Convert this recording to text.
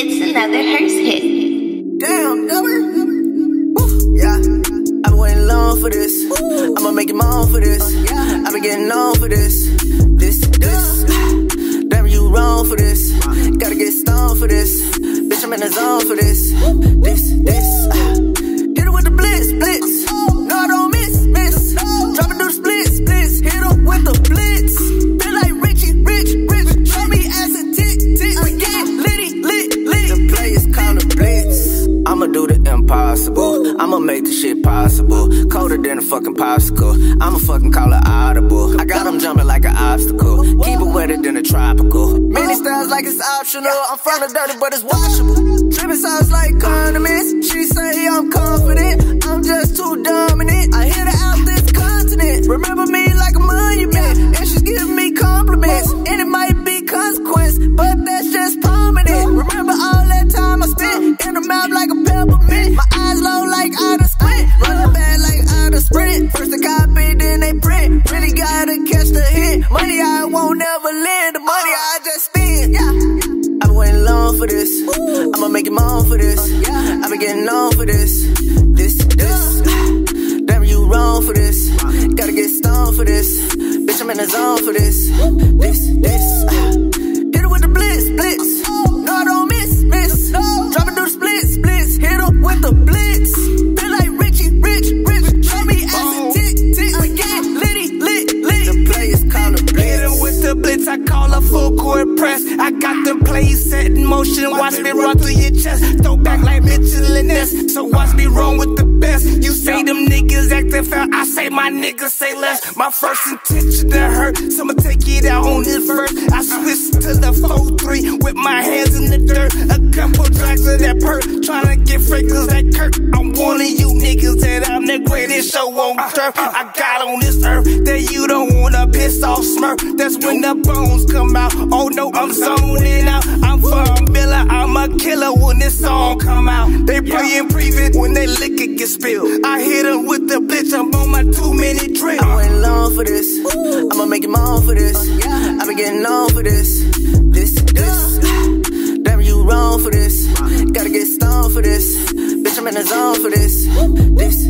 It's another Hearst hit. Damn, double. Yeah, I've been waiting long for this. I'ma make it my own for this. I've been getting on for. This, I'ma make this shit possible. Colder than a fucking popsicle. I'ma fucking call it audible. I got them jumping like an obstacle. Keep it wetter than a tropical. Many styles like it's optional. I'm from the dirty, but it's washable. Dripping sauce like condiments. She Money I won't never lend. The money uh. I just spend. Yeah. I've been waiting long for this. I'ma make it my own for this. Uh, yeah I've been getting on for this. This, this. Damn, you wrong for this. Gotta get stoned for this. Bitch, I'm in the zone for this. This, this. Press. I got the plays set in motion, watch me run through your chest. Throw back like Mitchell and Ness, so watch me run with the best. You say them niggas acting fair, I say my niggas say less. My first intention to hurt, so I'ma take it out on this verse. I switch to the 4-3 with my hands in the dirt. A couple drags of that perk, tryna get freckles that Kirk. I'm one of you niggas that I'm the greatest show on turf. I got on this earth that you don't wanna piss off smurf. That's when the bones come out. Oh no, I'm zoning out. I'm from Miller, I'm a killer when this song come out. They playing prevent when they liquor get spilled. I hit 'em with the blitz, I'm on my two minute drill. I'm waiting long for this. I'ma make it my own for this. I've been getting on for this. This, this. For this. Bitch, I'm in the zone for this. This,